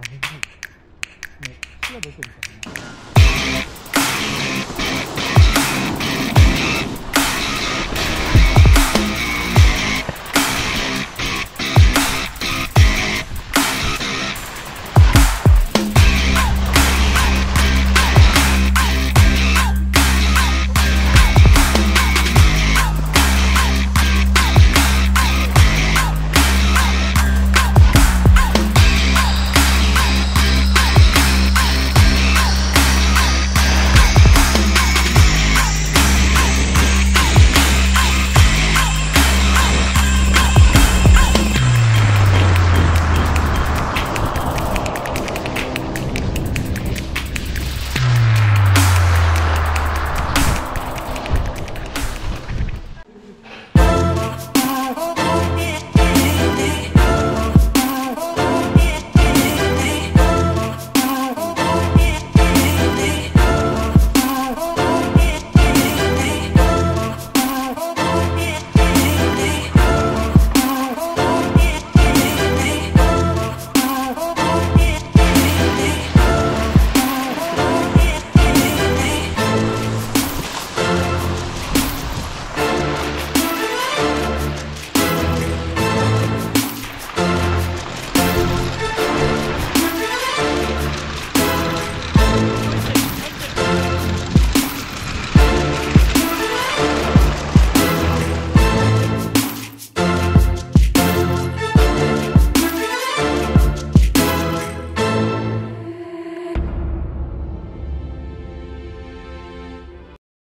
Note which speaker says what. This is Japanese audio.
Speaker 1: ね、できる。ね、火が出てるからね。